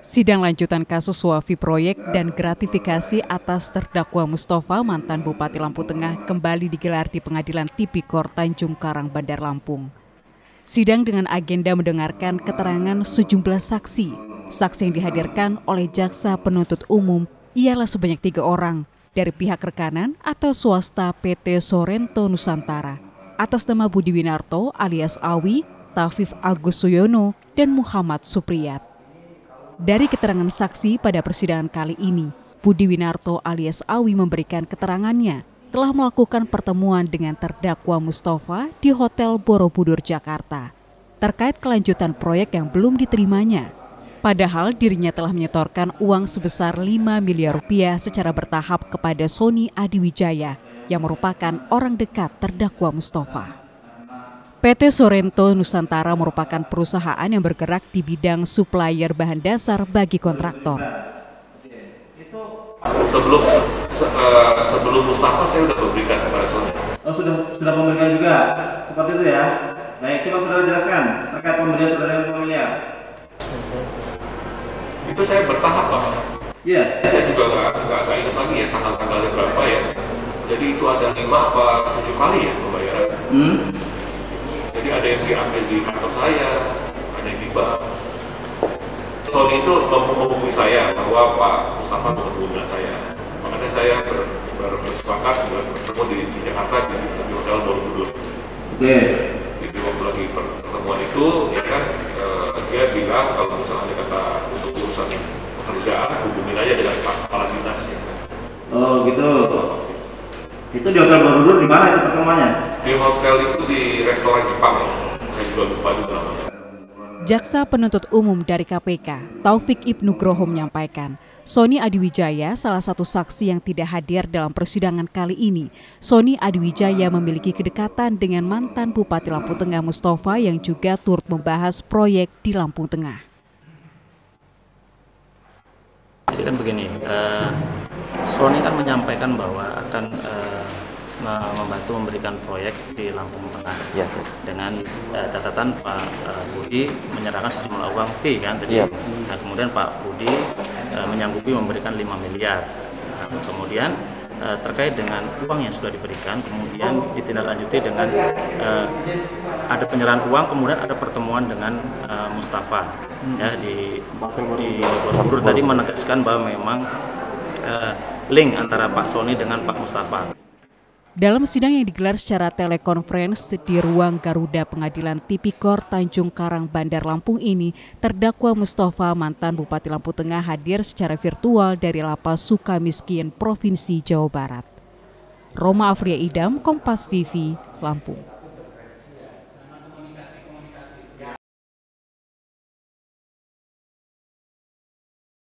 Sidang lanjutan kasus suapi proyek dan gratifikasi atas terdakwa Mustafa mantan Bupati Lampung Tengah kembali digelar di Pengadilan Tipikor Tanjung Karang Bandar Lampung. Sidang dengan agenda mendengarkan keterangan sejumlah saksi. Saksi yang dihadirkan oleh jaksa penuntut umum ialah sebanyak tiga orang dari pihak rekanan atau swasta PT Sorento Nusantara atas nama Budi Winarto alias Awi, Tafif Agus Suyono, dan Muhammad Supriyat. Dari keterangan saksi pada persidangan kali ini, Budi Winarto alias Awi memberikan keterangannya telah melakukan pertemuan dengan terdakwa Mustafa di Hotel Borobudur, Jakarta terkait kelanjutan proyek yang belum diterimanya. Padahal dirinya telah menyetorkan uang sebesar 5 miliar rupiah secara bertahap kepada Sony Adiwijaya yang merupakan orang dekat terdakwa Mustafa. PT Sorento Nusantara merupakan perusahaan yang bergerak di bidang supplier bahan dasar bagi kontraktor. Sebelum se, uh, sebelum Mustafa saya sudah memberikan kepada Sony. Oh sudah sudah memberikan juga seperti itu ya. Baik, coba saudara jelaskan terkait pemberian saudara yang mulia. Itu saya bertahap pak. Iya. Saya juga nggak nggak ingat lagi ya tanggal-tanggalnya berapa ya. Jadi itu ada lima apa tujuh kali ya pembayaran. Hmm. Jadi ada yang diambil di kantor saya, ada yang di bank. Sony itu menghubungi saya bahwa Pak Mustafa dengan saya. Makanya saya ber, ber, bersepakat bertemu di, di Jakarta di, di Hotel Borobudur. Oke. Jadi waktu lagi pertemuan itu, ya kan, eh, dia bilang kalau misalnya kata untuk urusan pekerjaan, hubungin aja dengan Pak Kepala Dinas ya. Oh gitu. Itu di Hotel Borobudur di mana itu pertemuannya? Di hotel itu di restoran Jepang ya. Saya juga lupa juga namanya. Jaksa penuntut umum dari KPK, Taufik Ibnu Groho menyampaikan, Sony Adiwijaya salah satu saksi yang tidak hadir dalam persidangan kali ini. Sony Adiwijaya memiliki kedekatan dengan mantan Bupati Lampung Tengah Mustafa yang juga turut membahas proyek di Lampung Tengah. Jadi kan begini, uh, Sony kan menyampaikan bahwa akan uh, membantu memberikan proyek di Lampung Tengah ya, dengan uh, catatan Pak uh, Budi menyerahkan sejumlah uang fee kan tadi. Ya. Nah kemudian Pak Budi uh, menyanggupi memberikan 5 miliar. Nah, kemudian uh, terkait dengan uang yang sudah diberikan, kemudian ditindaklanjuti dengan uh, ada penyerahan uang, kemudian ada pertemuan dengan uh, Mustafa hmm. ya di di Borobudur tadi menegaskan bahwa memang uh, link antara Pak Sony dengan Pak Mustafa. Dalam sidang yang digelar secara telekonferensi di ruang Garuda Pengadilan Tipikor Tanjung Karang Bandar Lampung ini, terdakwa Mustafa mantan Bupati Lampung Tengah hadir secara virtual dari Lapas Sukamiskin, Provinsi Jawa Barat. Roma Afria Idam, Kompas TV, Lampung.